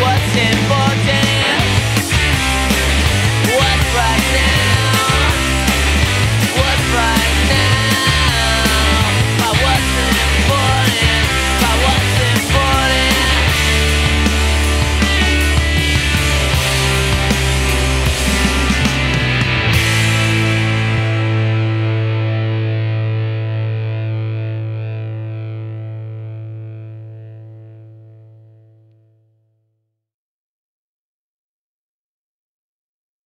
what's in for